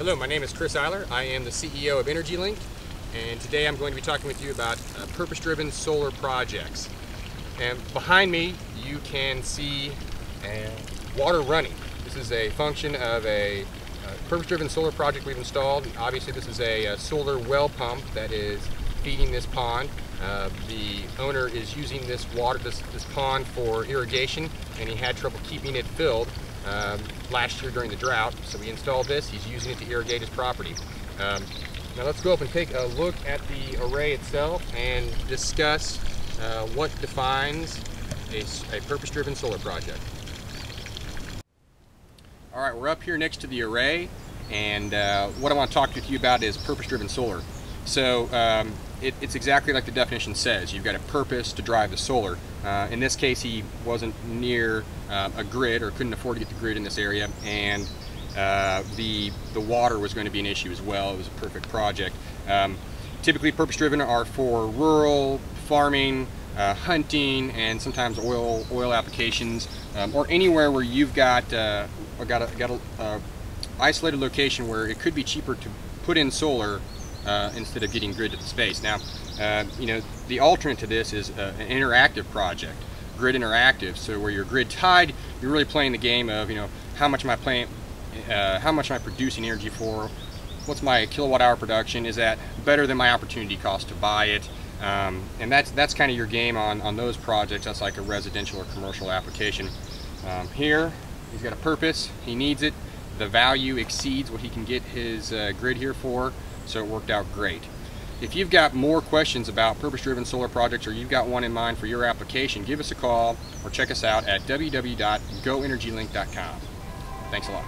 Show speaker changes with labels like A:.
A: Hello, my name is Chris Ihler. I am the CEO of EnergyLink, and today I'm going to be talking with you about uh, purpose-driven solar projects. And behind me, you can see uh, water running. This is a function of a uh, purpose-driven solar project we've installed. Obviously, this is a, a solar well pump that is feeding this pond. Uh, the owner is using this water, this, this pond for irrigation, and he had trouble keeping it filled um, last year during the drought. So we installed this. He's using it to irrigate his property. Um, now let's go up and take a look at the array itself and discuss uh, what defines a, a purpose-driven solar project. All right, we're up here next to the array, and uh, what I want to talk to you about is purpose-driven solar. So um, it, it's exactly like the definition says. You've got a purpose to drive the solar. Uh, in this case, he wasn't near uh, a grid or couldn't afford to get the grid in this area, and uh, the the water was going to be an issue as well. It was a perfect project. Um, typically, purpose-driven are for rural farming, uh, hunting, and sometimes oil oil applications, um, or anywhere where you've got uh, got a got a uh, isolated location where it could be cheaper to put in solar uh, instead of getting grid to the space. Now, uh, you know, the alternate to this is uh, an interactive project, grid interactive. So where you're grid tied, you're really playing the game of, you know, how much am I playing, uh, how much am I producing energy for? What's my kilowatt hour production? Is that better than my opportunity cost to buy it? Um, and that's that's kind of your game on, on those projects. That's like a residential or commercial application. Um, here, he's got a purpose. He needs it. The value exceeds what he can get his uh, grid here for so it worked out great. If you've got more questions about purpose-driven solar projects or you've got one in mind for your application, give us a call or check us out at www.goenergylink.com. Thanks a lot.